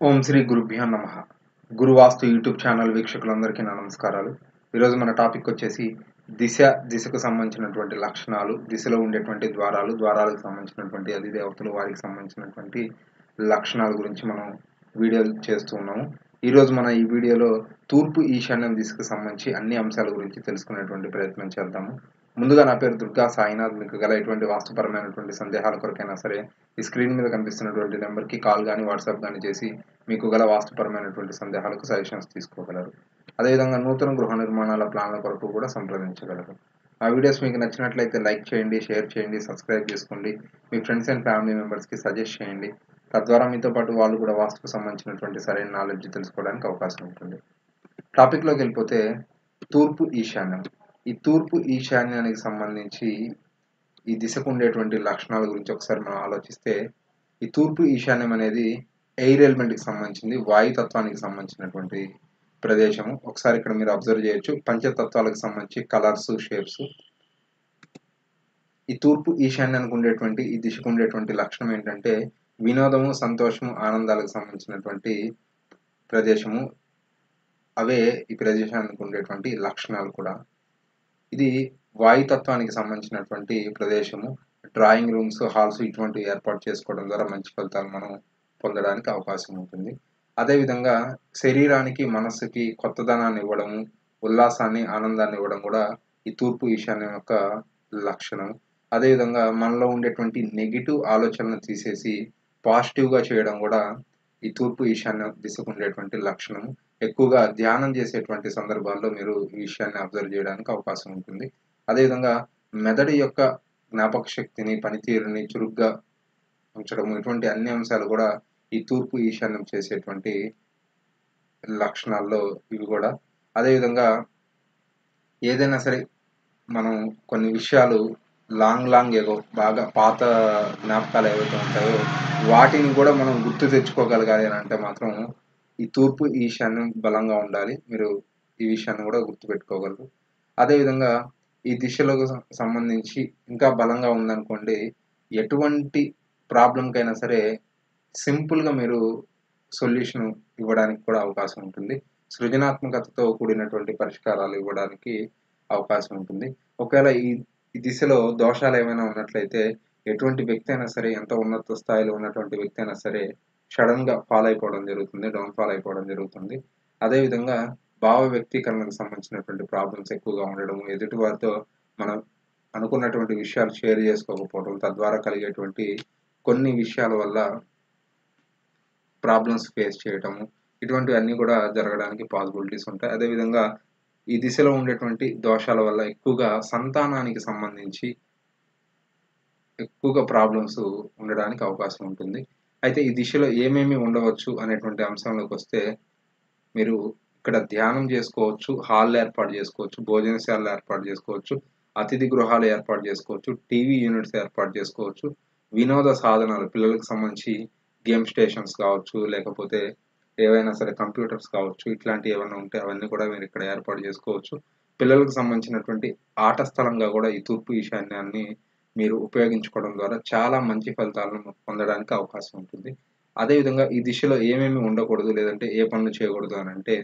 ఓం శ్రీ గురుభ్యో నమ. గురువాస్తు YouTube channel వీక్షకులందరికీ నా నమస్కారాలు. ఈరోజు మన టాపిక్ వచ్చేసి దిశ దిశకు సంబంధించినటువంటి లక్షణాలు దిశలో ఉండేటువంటి ద్వారాలు ద్వారాలకు సంబంధించినటువంటి అధిదేవతలు వారికి సంబంధించినటువంటి లక్షణాల గురించి మనం వీడియోలు చేస్తూ ఉన్నాము. ఈరోజు మన ఈ వీడియోలో తూర్పు ఈశాన్యం దిశకు సంబంధించి అన్ని అంశాల గురించి తెలుసుకునేటువంటి ప్రయత్నం చేద్దాము. ముందుగా నా పేరు దుర్గా సాయినాథ్. మీకు గల ఎటువంటి వాస్తుపరమైనటువంటి సందేహాల కొరకైనా సరే ఈ స్క్రీన్ మీద కనిపిస్తున్నటువంటి నెంబర్కి కాల్ కానీ వాట్సాప్ కానీ చేసి మీకు గల వాస్తుపరమైనటువంటి సందేహాలకు సజెషన్స్ తీసుకోగలరు. అదేవిధంగా నూతన గృహ నిర్మాణాల ప్లాన్ల కొరకు కూడా సంప్రదించగలరు. ఆ వీడియోస్ మీకు నచ్చినట్లయితే లైక్ చేయండి షేర్ చేయండి సబ్స్క్రైబ్ చేసుకోండి. మీ ఫ్రెండ్స్ అండ్ ఫ్యామిలీ మెంబర్స్కి సజెస్ట్ చేయండి. తద్వారా మీతో పాటు వాళ్ళు కూడా వాస్తుకు సంబంధించినటువంటి సరైన నాలెడ్జ్ తెలుసుకోవడానికి అవకాశం ఉంటుంది. టాపిక్లోకి వెళ్ళిపోతే తూర్పు ఈశాన్యం. ఈ తూర్పు ఈశాన్యానికి సంబంధించి ఈ దిశకు ఉండేటువంటి లక్షణాల గురించి ఒకసారి మనం ఆలోచిస్తే ఈ తూర్పు ఈశాన్యం అనేది ఎయిర్ ఎలిమెంట్కి సంబంధించింది వాయుతత్వానికి సంబంధించినటువంటి ప్రదేశము. ఒకసారి ఇక్కడ మీరు అబ్జర్వ్ చేయొచ్చు. పంచతత్వాలకు సంబంధించి కలర్స్ షేప్స్. ఈ తూర్పు ఈశాన్యానికి ఉండేటువంటి ఈ దిశకు ఉండేటువంటి లక్షణం ఏంటంటే వినోదము సంతోషము ఆనందాలకు సంబంధించినటువంటి ప్రదేశము. అవే ఈ ప్రదేశానికి ఉండేటువంటి లక్షణాలు కూడా. ఇది వాయుతత్వానికి సంబంధించినటువంటి ప్రదేశము. డ్రాయింగ్ రూమ్స్ హాల్స్ ఇటువంటివి ఏర్పాటు చేసుకోవడం ద్వారా మంచి ఫలితాలు మనం పొందడానికి అవకాశం ఉంటుంది. అదేవిధంగా శరీరానికి మనస్సుకి కొత్తదనాన్ని ఇవ్వడము ఉల్లాసాన్ని ఆనందాన్ని ఇవ్వడం కూడా ఈ తూర్పు ఈశాన్యం యొక్క లక్షణం. అదేవిధంగా మనలో ఉండేటువంటి నెగిటివ్ ఆలోచనలు తీసేసి పాజిటివ్గా చేయడం కూడా ఈ తూర్పు ఈశాన్య దిశకు ఉండేటువంటి లక్షణం ఎక్కువగా ధ్యానం చేసేటువంటి సందర్భాల్లో మీరు ఈ విషయాన్ని అబ్జర్వ్ చేయడానికి అవకాశం ఉంటుంది. అదేవిధంగా మెదడు యొక్క జ్ఞాపక శక్తిని పనితీరుని చురుగ్గా ఉంచడం ఇటువంటి అన్ని అంశాలు కూడా ఈ తూర్పు ఈశాన్యం చేసేటువంటి లక్షణాల్లో ఇవి కూడా. అదేవిధంగా ఏదైనా సరే మనం కొన్ని విషయాలు లాంగ్ లాంగ్ ఏవో బాగా పాత జ్ఞాపకాలు ఏవైతే ఉంటాయో వాటిని కూడా మనం గుర్తు తెచ్చుకోగలగాలి అని అంటే మాత్రం ఈ తూర్పు ఈశాన్యం బలంగా ఉండాలి. మీరు ఈ విషయాన్ని కూడా గుర్తుపెట్టుకోగలరు. అదేవిధంగా ఈ దిశలకు సంబంధించి ఇంకా బలంగా ఉందనుకోండి ఎటువంటి ప్రాబ్లంకైనా సరే సింపుల్గా మీరు సొల్యూషన్ ఇవ్వడానికి కూడా అవకాశం ఉంటుంది. సృజనాత్మకతతో కూడినటువంటి పరిష్కారాలు ఇవ్వడానికి అవకాశం ఉంటుంది. ఒకవేళ ఈ ఈ దిశలో దోషాలు ఏమైనా ఉన్నట్లయితే ఎటువంటి వ్యక్తి అయినా సరే ఎంత ఉన్నత స్థాయిలో ఉన్నటువంటి వ్యక్తి అయినా సరే సడన్గా ఫాల్ అయిపోవడం జరుగుతుంది డౌన్ ఫాల్ అయిపోవడం జరుగుతుంది. అదేవిధంగా భావ వ్యక్తీకరణకు సంబంధించినటువంటి ప్రాబ్లమ్స్ ఎక్కువగా ఉండడం ఎదుటి వారితో మనం అనుకున్నటువంటి విషయాలు షేర్ చేసుకోకపోవడం తద్వారా కలిగేటువంటి కొన్ని విషయాల వల్ల ప్రాబ్లమ్స్ ఫేస్ చేయటము ఇటువంటివన్నీ కూడా జరగడానికి పాసిబిలిటీస్ ఉంటాయి. అదేవిధంగా ఈ దిశలో ఉండేటువంటి దోషాల వల్ల ఎక్కువగా సంతానానికి సంబంధించి ఎక్కువగా ప్రాబ్లమ్స్ ఉండడానికి అవకాశం ఉంటుంది. అయితే ఈ దిశలో ఏమేమి ఉండవచ్చు అనేటువంటి అంశంలోకి వస్తే మీరు ఇక్కడ ధ్యానం చేసుకోవచ్చు హాల్ ఏర్పాటు చేసుకోవచ్చు భోజనశాలలు ఏర్పాటు చేసుకోవచ్చు అతిథి గృహాలు ఏర్పాటు చేసుకోవచ్చు టీవీ యూనిట్స్ ఏర్పాటు చేసుకోవచ్చు వినోద సాధనాలు పిల్లలకు సంబంధించి గేమ్ స్టేషన్స్ కావచ్చు లేకపోతే ఏవైనా సరే కంప్యూటర్స్ కావచ్చు ఇట్లాంటివి ఏమైనా ఉంటే అవన్నీ కూడా మీరు ఇక్కడ ఏర్పాటు చేసుకోవచ్చు. పిల్లలకు సంబంధించినటువంటి ఆట స్థలంగా కూడా ఈ తూర్పు ఈశాన్యాన్ని మీరు ఉపయోగించుకోవడం ద్వారా చాలా మంచి ఫలితాలను పొందడానికి అవకాశం ఉంటుంది. అదేవిధంగా ఈ దిశలో ఏమేమి ఉండకూడదు లేదంటే ఏ పనులు చేయకూడదు అని అంటే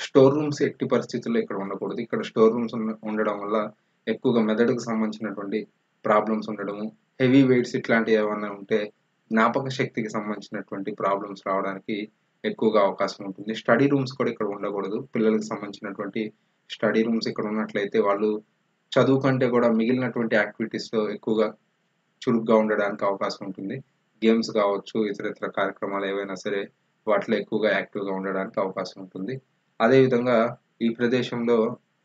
స్టోర్ రూమ్స్ ఎట్టి పరిస్థితుల్లో ఇక్కడ ఉండకూడదు. ఇక్కడ స్టోర్ రూమ్స్ ఉండడం వల్ల ఎక్కువగా మెదడుకు సంబంధించినటువంటి ప్రాబ్లమ్స్ ఉండడము హెవీ వెయిట్స్ ఇట్లాంటివి ఏమైనా ఉంటే జ్ఞాపక శక్తికి సంబంధించినటువంటి ప్రాబ్లమ్స్ రావడానికి ఎక్కువగా అవకాశం ఉంటుంది. స్టడీ రూమ్స్ కూడా ఇక్కడ ఉండకూడదు. పిల్లలకు సంబంధించినటువంటి స్టడీ రూమ్స్ ఇక్కడ ఉన్నట్లయితే వాళ్ళు చదువు కంటే కూడా మిగిలినటువంటి యాక్టివిటీస్లో ఎక్కువగా చురుగ్గా ఉండడానికి అవకాశం ఉంటుంది. గేమ్స్ కావచ్చు ఇతర ఇతర కార్యక్రమాలు ఏవైనా సరే వాటిలో ఎక్కువగా యాక్టివ్గా ఉండడానికి అవకాశం ఉంటుంది. అదేవిధంగా ఈ ప్రదేశంలో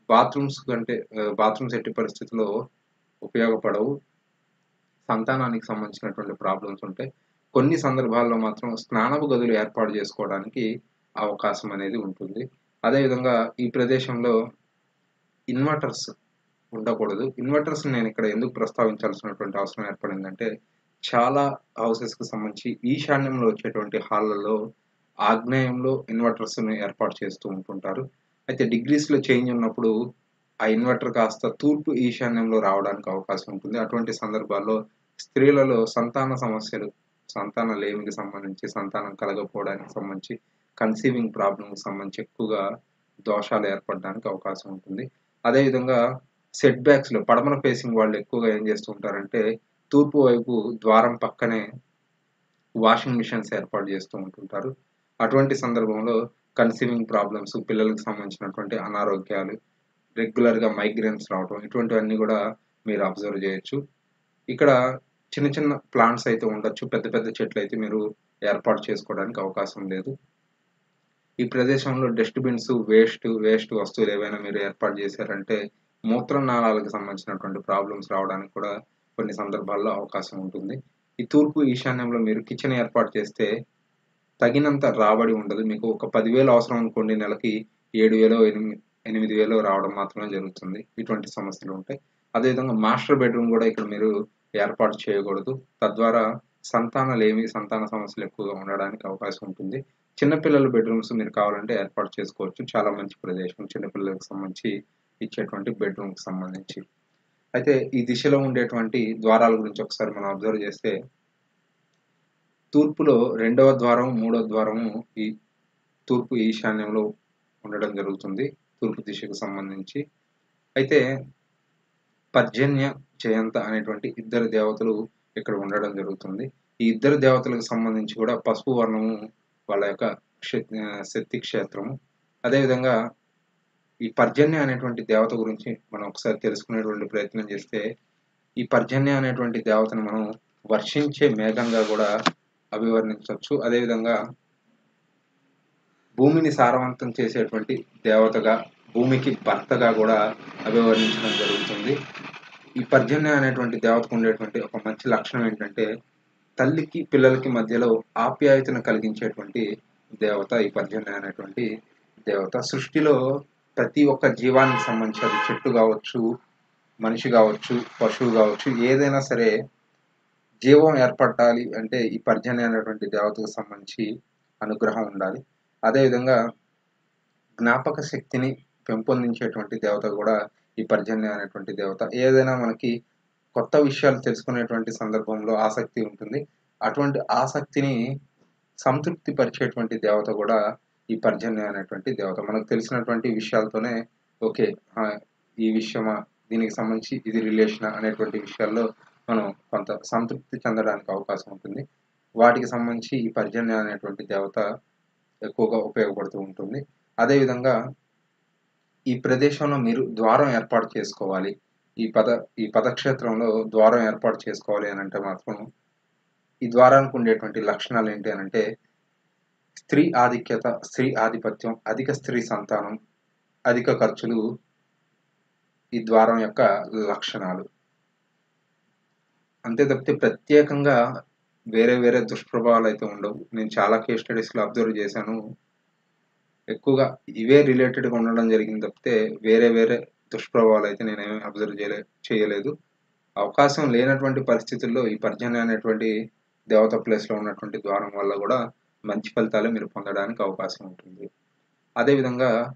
బాత్రూమ్స్ కంటే బాత్రూమ్స్ ఎట్టి పరిస్థితుల్లో ఉపయోగపడవు. సంతానానికి సంబంధించినటువంటి ప్రాబ్లమ్స్ ఉంటాయి. కొన్ని సందర్భాల్లో మాత్రం స్నానపు గదులు ఏర్పాటు చేసుకోవడానికి అవకాశం అనేది ఉంటుంది. అదేవిధంగా ఈ ప్రదేశంలో ఇన్వర్టర్స్ ఉండకూడదు. ఇన్వర్టర్స్ నేను ఇక్కడ ఎందుకు ప్రస్తావించాల్సినటువంటి అవసరం ఏర్పడిందంటే చాలా హౌసెస్కి సంబంధించి ఈశాన్యంలో వచ్చేటువంటి హాళ్ళలో ఆగ్నేయంలో ఇన్వర్టర్స్ని ఏర్పాటు చేస్తూ ఉంటుంటారు. అయితే డిగ్రీస్లో చేంజ్ ఉన్నప్పుడు ఆ ఇన్వర్టర్ కాస్త తూర్పు ఈశాన్యంలో రావడానికి అవకాశం ఉంటుంది. అటువంటి సందర్భాల్లో స్త్రీలలో సంతాన సమస్యలు సంతాన లేమికి సంబంధించి సంతానం కలగకపోవడానికి సంబంధించి కన్సీవింగ్ ప్రాబ్లంకి సంబంధించి ఎక్కువగా దోషాలు ఏర్పడడానికి అవకాశం ఉంటుంది. అదేవిధంగా సెట్ బ్యాక్స్లో పడమర ఫేసింగ్ వాళ్ళు ఎక్కువగా ఏం చేస్తూ ఉంటారంటే తూర్పు వైపు ద్వారం పక్కనే వాషింగ్ మిషన్స్ ఏర్పాటు చేస్తూ ఉంటుంటారు. అటువంటి సందర్భంలో కన్సీవింగ్ ప్రాబ్లమ్స్ పిల్లలకు సంబంధించినటువంటి అనారోగ్యాలు రెగ్యులర్గా మైగ్రేన్స్ రావడం ఇటువంటివన్నీ కూడా మీరు అబ్జర్వ్ చేయొచ్చు. ఇక్కడ చిన్న చిన్న ప్లాంట్స్ అయితే ఉండొచ్చు పెద్ద పెద్ద చెట్లు అయితే మీరు ఏర్పాటు చేసుకోవడానికి అవకాశం లేదు. ఈ ప్రదేశంలో డస్ట్బిన్స్ వేస్ట్ వేస్ట్ వస్తువులు ఏవైనా మీరు ఏర్పాటు చేశారంటే మూత్రనాళాలకు సంబంధించినటువంటి ప్రాబ్లమ్స్ రావడానికి కూడా కొన్ని సందర్భాల్లో అవకాశం ఉంటుంది. ఈ తూర్పు ఈశాన్యంలో మీరు కిచెన్ ఏర్పాటు చేస్తే తగినంత రాబడి ఉండదు. మీకు ఒక పదివేలు అవసరం అనుకోండి నెలకి ఏడు వేలు ఎనిమిది ఎనిమిది వేలు రావడం మాత్రమే జరుగుతుంది. ఇటువంటి సమస్యలు ఉంటాయి. అదేవిధంగా మాస్టర్ బెడ్రూమ్ కూడా ఇక్కడ మీరు ఏర్పాటు చేయకూడదు. తద్వారా సంతానలేమి సంతాన సమస్యలు ఎక్కువగా ఉండడానికి అవకాశం ఉంటుంది. చిన్నపిల్లల బెడ్రూమ్స్ మీరు కావాలంటే ఏర్పాటు చేసుకోవచ్చు. చాలా మంచి ప్రదేశం. చిన్నపిల్లలకు సంబంధించి ఇచ్చేటువంటి బెడ్రూమ్కి సంబంధించి. అయితే ఈ దిశలో ఉండేటువంటి ద్వారాల గురించి ఒకసారి మనం అబ్జర్వ్ చేస్తే తూర్పులో రెండవ ద్వారం మూడవ ద్వారము ఈ తూర్పు ఈశాన్యంలో ఉండడం జరుగుతుంది తూర్పు దిశకు సంబంధించి. అయితే పర్జన్య జయంత అనేటువంటి ఇద్దరు దేవతలు ఇక్కడ ఉండడం జరుగుతుంది. ఈ ఇద్దరు దేవతలకు సంబంధించి కూడా పసుపు వర్ణము వాళ్ళ యొక్క శక్తి క్షేత్రము. అదేవిధంగా ఈ పర్జన్య అనేటువంటి దేవత గురించి మనం ఒకసారి తెలుసుకునేటువంటి ప్రయత్నం చేస్తే ఈ పర్జన్య అనేటువంటి దేవతను మనం వర్షించే మేఘంగా కూడా అభివర్ణించవచ్చు. అదేవిధంగా భూమిని సారవంతం చేసేటువంటి దేవతగా భూమికి భర్తగా కూడా అభివర్ణించడం జరుగుతుంది. ఈ పర్జన్య అనేటువంటి దేవతకు ఉండేటువంటి ఒక మంచి లక్షణం ఏంటంటే తల్లికి పిల్లలకి మధ్యలో ఆప్యాయతను కలిగించేటువంటి దేవత ఈ పర్జన్య అనేటువంటి దేవత. సృష్టిలో ప్రతి ఒక్క జీవానికి సంబంధించి అది చెట్టు కావచ్చు మనిషి కావచ్చు పశువు కావచ్చు ఏదైనా సరే జీవం ఏర్పడాలి అంటే ఈ పర్జన్య అనేటువంటి దేవతకు సంబంధించి అనుగ్రహం ఉండాలి. అదేవిధంగా జ్ఞాపక శక్తిని పెంపొందించేటువంటి దేవత కూడా ఈ పర్జన్య అనేటువంటి దేవత. ఏదైనా మనకి కొత్త విషయాలు తెలుసుకునేటువంటి సందర్భంలో ఆసక్తి ఉంటుంది. అటువంటి ఆసక్తిని సంతృప్తి పరిచేటువంటి దేవత కూడా ఈ పర్జన్య అనేటువంటి దేవత. మనకు తెలిసినటువంటి విషయాలతోనే ఓకే ఈ విషయమా దీనికి సంబంధించి ఇది రిలేషన్ అనేటువంటి విషయాల్లో మనం కొంత సంతృప్తి చెందడానికి అవకాశం ఉంటుంది. వాటికి సంబంధించి ఈ పర్జన్య అనేటువంటి దేవత ఎక్కువగా ఉపయోగపడుతూ ఉంటుంది. అదేవిధంగా ఈ ప్రదేశంలో మీరు ద్వారం ఏర్పాటు చేసుకోవాలి. ఈ పద ఈ పదక్షేత్రంలో ద్వారం ఏర్పాటు చేసుకోవాలి అని అంటే మాత్రం ఈ ద్వారానికి ఉండేటువంటి లక్షణాలు ఏంటి అని అంటే స్త్రీ ఆధిక్యత స్త్రీ ఆధిపత్యం అధిక స్త్రీ సంతానం అధిక ఖర్చులు ఈ ద్వారం యొక్క లక్షణాలు. అంతే తప్పితే ప్రత్యేకంగా వేరే వేరే దుష్ప్రభావాలు అయితే ఉండవు. నేను చాలా కేస్ స్టడీస్లో అబ్జర్వ్ చేశాను. ఎక్కువగా ఇవే రిలేటెడ్గా ఉండడం జరిగింది తప్పితే వేరే వేరే దుష్ప్రభావాలు అయితే నేనేమి అబ్జర్వ్ చేయలే చేయలేదు. అవకాశం లేనటువంటి పరిస్థితుల్లో ఈ పర్జన్య అనేటువంటి దేవత ప్లేస్లో ఉన్నటువంటి ద్వారం వల్ల కూడా మంచి ఫలితాలు మీరు పొందడానికి అవకాశం ఉంటుంది. అదేవిధంగా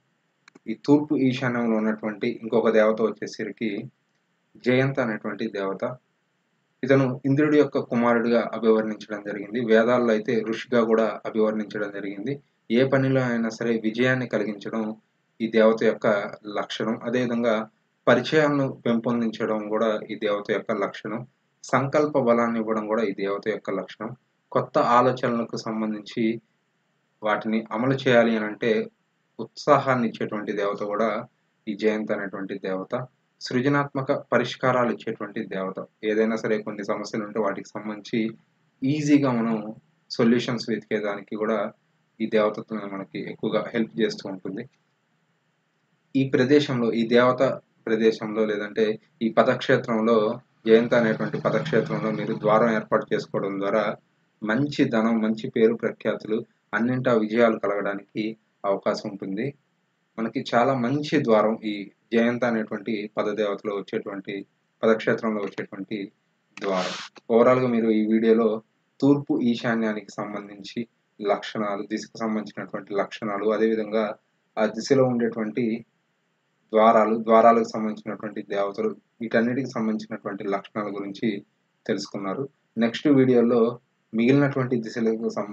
ఈ తూర్పు ఈశాన్యంలో ఉన్నటువంటి ఇంకొక దేవత వచ్చేసరికి జయంత అనేటువంటి దేవత. ఇతను ఇంద్రుడి యొక్క కుమారుడిగా అభివర్ణించడం జరిగింది. వేదాల్లో అయితే ఋషిగా కూడా అభివర్ణించడం జరిగింది. ఏ పనిలో అయినా సరే విజయాన్ని కలిగించడం ఈ దేవత యొక్క లక్షణం. అదేవిధంగా పరిచయాలను పెంపొందించడం కూడా ఈ దేవత యొక్క లక్షణం. సంకల్ప బలాన్ని ఇవ్వడం కూడా ఈ దేవత యొక్క లక్షణం. కొత్త ఆలోచనలకు సంబంధించి వాటిని అమలు చేయాలి అని అంటే ఉత్సాహాన్ని ఇచ్చేటువంటి దేవత కూడా ఈ జయంత్ అనేటువంటి దేవత సృజనాత్మక పరిష్కారాలు ఇచ్చేటువంటి దేవత. ఏదైనా సరే కొన్ని సమస్యలు ఉంటే వాటికి సంబంధించి ఈజీగా మనం సొల్యూషన్స్ వెతికేదానికి కూడా ఈ దేవతతో మనకి ఎక్కువగా హెల్ప్ చేస్తూ ఉంటుంది. ఈ ప్రదేశంలో ఈ దేవత ప్రదేశంలో లేదంటే ఈ పదక్షేత్రంలో జయంత అనేటువంటి పదక్షేత్రంలో మీరు ద్వారం ఏర్పాటు చేసుకోవడం ద్వారా మంచి ధనం మంచి పేరు ప్రఖ్యాతులు అన్నింటా విజయాలు కలగడానికి అవకాశం ఉంటుంది. మనకి చాలా మంచి ద్వారం ఈ జయంత అనేటువంటి పదదేవతలో వచ్చేటువంటి పదక్షేత్రంలో వచ్చేటువంటి ద్వారం. ఓవరాల్గా మీరు ఈ వీడియోలో తూర్పు ఈశాన్యానికి సంబంధించి లక్షణాలు దిశకు సంబంధించినటువంటి లక్షణాలు అదేవిధంగా ఆ దిశలో ఉండేటువంటి ద్వారాలు ద్వారాలకు సంబంధించినటువంటి దేవతలు వీటన్నిటికి సంబంధించినటువంటి లక్షణాల గురించి తెలుసుకున్నారు. నెక్స్ట్ వీడియోలో మిగిలినటువంటి దిశలకు సంబంధించి